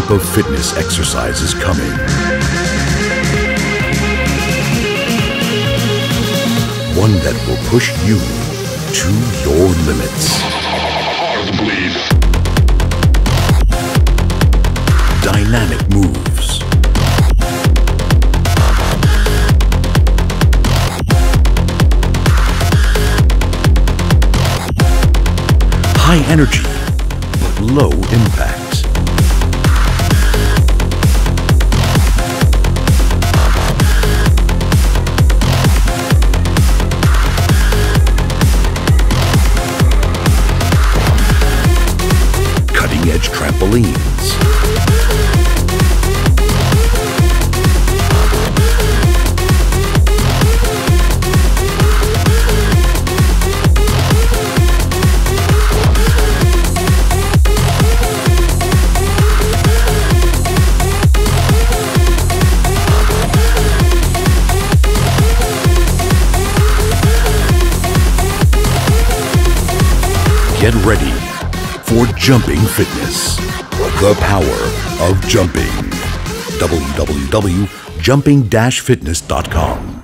type of fitness exercise is coming. One that will push you to your limits. Bleed. Dynamic moves. High energy, but low impact. Cutting edge trampolines. Get ready for jumping fitness. The power of jumping. www.jumping-fitness.com